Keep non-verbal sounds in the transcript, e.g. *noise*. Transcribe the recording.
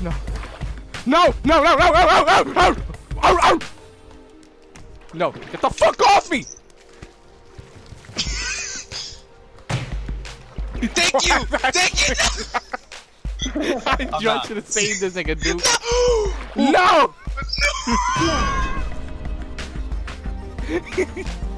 No. No, no, no, no, no, no, no, no, no, no. No, get the fuck off me! Thank you! *laughs* Thank you! *laughs* I I'm just should have saved this nigga, dude. *gasps* No! No! *laughs*